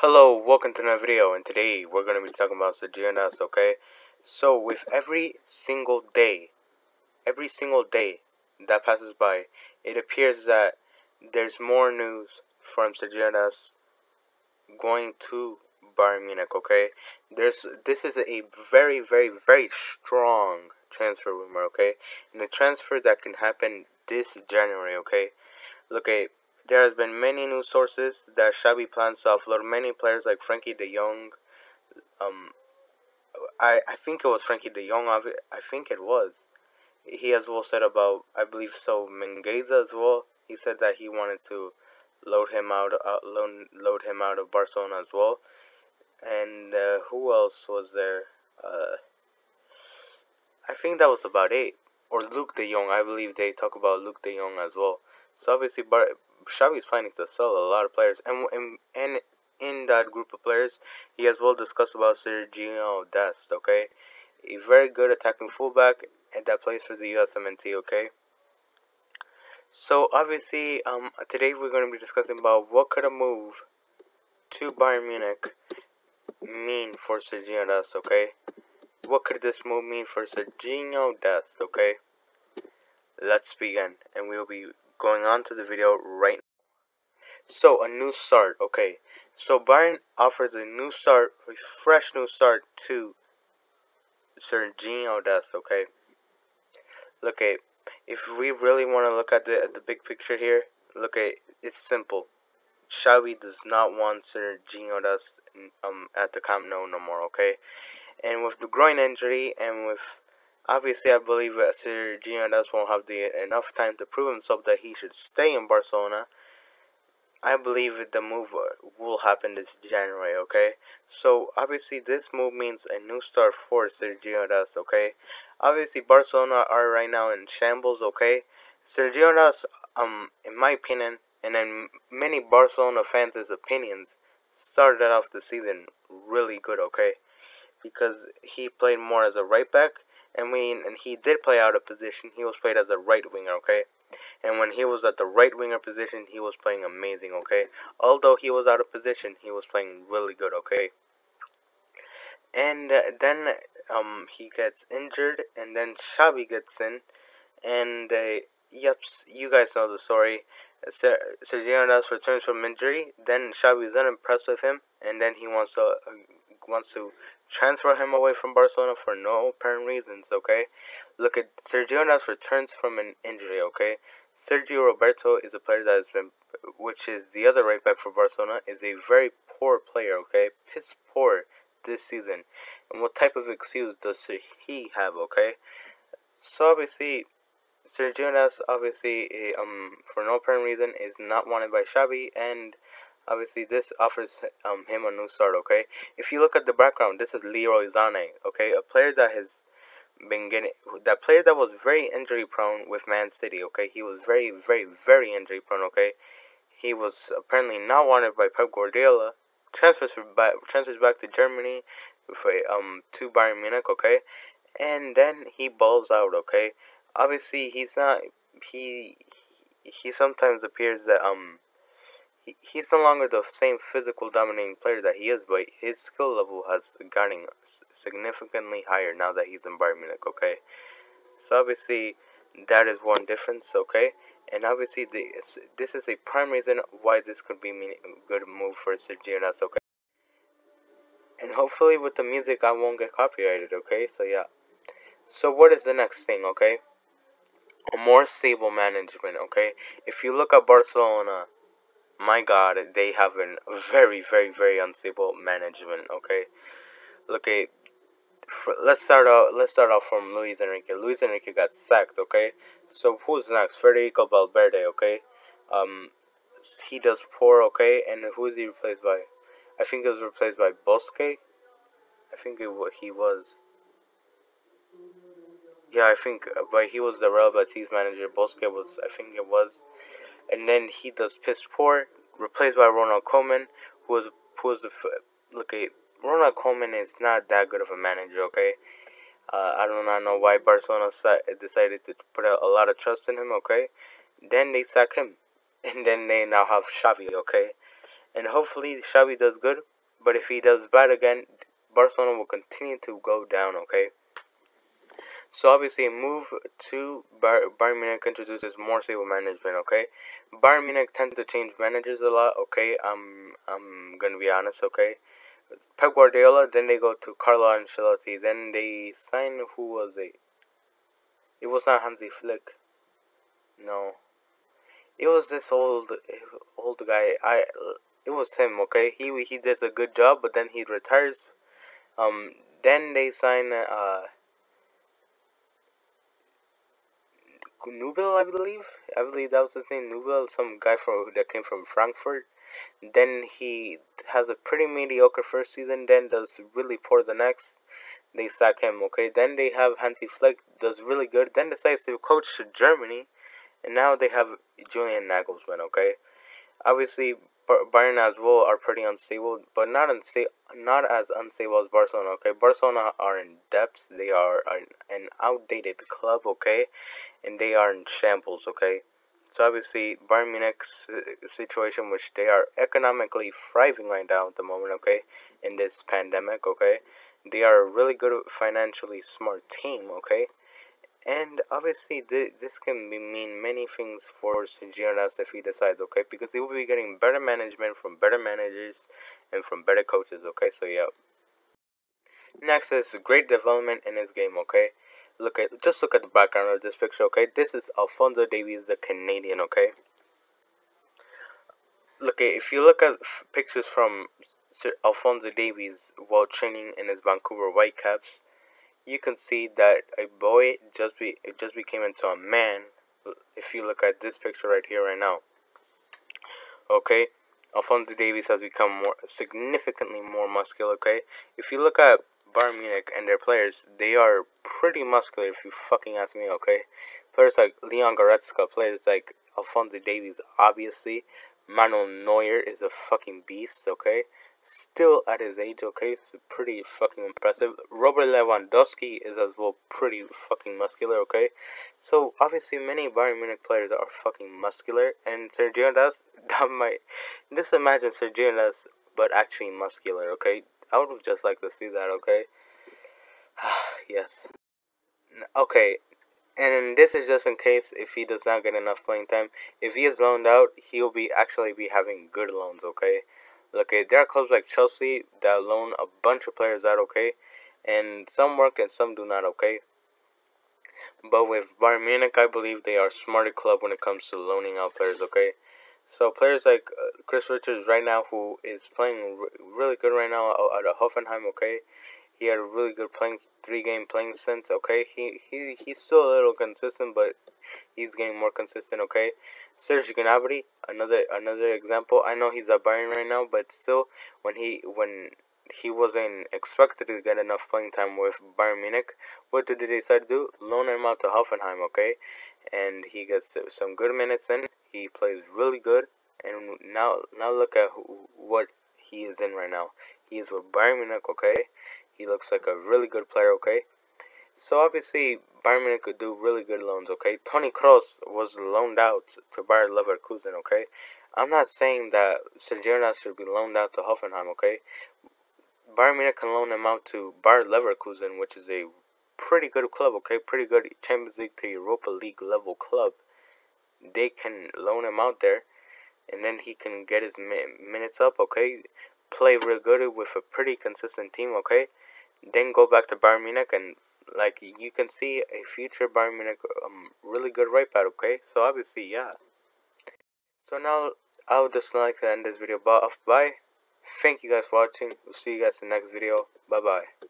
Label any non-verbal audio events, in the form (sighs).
Hello, welcome to another video, and today we're going to be talking about Serginho Dest, okay? So, with every single day, every single day that passes by, it appears that there's more news from Serginho Dest going to Bayern Munich, okay? There's, this is a very, very, very strong transfer rumor, okay? And a transfer that can happen this January, okay? Look, at there has been many news sources that Xavi plans to offload many players like Frenkie De Jong. Um, I I think it was Frenkie De Jong. I think it was. He as well said about I believe so Mingueza as well. He said that he wanted to load him out uh, load, load him out of Barcelona as well. And uh, who else was there? Uh, I think that was about it. Or Luuk De Jong. I believe they talk about Luuk De Jong as well. So obviously, Bar- Xavi is planning to sell a lot of players, and and, and in that group of players, he has well discussed about Sergio Dest. Okay, a very good attacking fullback, and that plays for the USMNT. Okay. So obviously, um, today we're going to be discussing about what could a move to Bayern Munich mean for Sergio Dest. Okay, what could this move mean for Sergio Dest? Okay, let's begin, and we will be going on to the video right now. So, a new start, okay. So, Bayern offers a new start, a fresh new start to Serginho Dest, okay. Look at, if we really want to look at the, at the big picture here, look at, it's simple. Xavi does not want Serginho Dest um, at the Camp Nou no more, okay. And with the groin injury and with Obviously, I believe that Sergio Dest won't have the enough time to prove himself that he should stay in Barcelona. I believe the move will happen this January, okay? So, obviously, this move means a new start for Sergio Dest, okay? Obviously, Barcelona are right now in shambles, okay? Sergio Dest, um, in my opinion, and in many Barcelona fans' opinions, started off the season really good, okay? Because he played more as a right back I mean, and he did play out of position. He was played as a right winger, okay? And when he was at the right winger position, he was playing amazing, okay? Although he was out of position, he was playing really good, okay? And uh, then um he gets injured, and then Xavi gets in, and uh, yep, you guys know the story. Sergio Ramos returns from injury. Then Xavi is unimpressed with him, and then he wants to uh, wants to transfer him away from Barcelona for no apparent reasons, okay? Look at Sergio Ramos returns from an injury, okay? Sergio Roberto is a player that has been, which is the other right back for Barcelona, is a very poor player, okay? Piss poor this season. And what type of excuse does he have, okay? So obviously, Sergio Ramos, obviously, um, for no apparent reason, is not wanted by Xavi, and obviously this offers um, him a new start, okay? If you look at the background, this is Leroy Sané, okay? A player that has been getting, that player that was very injury prone with Man City, okay? He was very, very, very injury prone, okay? He was apparently not wanted by Pep Guardiola. Transfers back, transfers back to Germany for um to Bayern Munich, okay? And then he balls out, okay? Obviously, he's not he he sometimes appears that um he's no longer the same physical dominating player that he is, but his skill level has gotten significantly higher now that he's in Bayern Munich, okay? So obviously, that is one difference, okay? And obviously, the, this is a prime reason why this could be a good move for Sergio Nas, okay? And hopefully with the music, I won't get copyrighted, okay? So yeah. So what is the next thing, okay? A more stable management, okay? If you look at Barcelona, my god, they have a very, very, very unstable management. Okay, look at. let's start out. Let's start off from Luis Enrique. Luis Enrique got sacked. Okay, so who's next? Federico Valverde. Okay, um, he does poor. Okay, and who is he replaced by? I think he was replaced by Bosque. I think it he was. Yeah, I think, but he was the Real Betis manager. Bosque was, I think it was and then he does piss poor, replaced by Ronald Koeman, who was who was the look at Ronald Koeman is not that good of a manager. Okay, uh, I do not know why Barcelona decided to put a, a lot of trust in him. Okay, then they sack him, (laughs) and then they now have Xavi. Okay, and hopefully Xavi does good But if he does bad again, Barcelona will continue to go down, okay? So obviously, move to Bar- Bayern Munich introduces more stable management. Okay, Bayern Munich tends to change managers a lot. Okay, I'm I'm gonna be honest. Okay, Pep Guardiola. Then they go to Carlo Ancelotti. Then they sign who was it? It was not Hansi Flick. No, it was this old old guy. I it was him. Okay, he he does a good job, but then he retires. Um, then they sign uh Nubel, I believe. I believe that was his name, Nubel, some guy from that came from Frankfurt. Then he has a pretty mediocre first season, then does really poor the next. They sack him, okay? Then they have Hansi Flick, does really good, then decides to coach to Germany, and now they have Julian Nagelsmann, okay? Obviously, Bayern as well are pretty unstable, but not unstable, not as unstable as Barcelona. Okay, Barcelona are in depths. They are an outdated club. Okay, and they are in shambles. Okay, so obviously Bayern Munich's uh, situation, which they are economically thriving right now at the moment. Okay, in this pandemic. Okay, they are a really good financially smart team. Okay, and obviously, th this can mean many things for Gironas if he decides, okay? Because he will be getting better management from better managers and from better coaches, okay? So, yeah. Next is great development in his game, okay? Look at just look at the background of this picture, okay? This is Alphonso Davies, the Canadian, okay? Look, if you look at pictures from Sir Alphonso Davies while training in his Vancouver Whitecaps, you can see that a boy just be it just became into a man if you look at this picture right here right now. Okay? Alphonso Davies has become more significantly more muscular okay? If you look at Bayern Munich and their players they are pretty muscular if you fucking ask me okay? Players like Leon Goretzka players like Alphonso Davies obviously. Manuel Neuer is a fucking beast okay still at his age, okay, it's pretty fucking impressive. Robert Lewandowski is as well pretty fucking muscular, okay. So obviously many Bayern Munich players are fucking muscular, and Sergio Dest, (laughs) that might just imagine Sergio Dest, but actually muscular, okay. I would just like to see that, okay. (sighs) yes. Okay, and this is just in case if he does not get enough playing time. If he is loaned out, he'll be actually be having good loans, okay. Okay, there are clubs like Chelsea that loan a bunch of players out, okay? And some work and some do not, okay? But with Bayern Munich, I believe they are a smarter club when it comes to loaning out players, okay? So players like uh, Chris Richards right now, who is playing really good right now at of Hoffenheim, okay? He had a really good playing three game playing since, okay? He he he's still a little consistent, but he's getting more consistent, okay? Serge Gnabry, another another example. I know he's at Bayern right now, but still, when he when he wasn't expected to get enough playing time with Bayern Munich, what did they decide to do? Loan him out to Hoffenheim, okay? And he gets some good minutes in. He plays really good, and now now look at who, what he is in right now. He is with Bayern Munich, okay? He looks like a really good player, okay? So obviously, Bayern Munich could do really good loans, okay? Toni Kroos was loaned out to Bayer Leverkusen, okay? I'm not saying that Sergio should be loaned out to Hoffenheim, okay? Bayern Munich can loan him out to Bayer Leverkusen, which is a pretty good club, okay? Pretty good Champions League to Europa League level club. They can loan him out there, and then he can get his minutes up, okay? Play real good with a pretty consistent team, okay? Then go back to Bayern Munich and like you can see a future Bayern Munich um, really good right back, okay? So obviously, yeah. So now I would just like to end this video off by. Thank you guys for watching. We'll see you guys in the next video. Bye bye.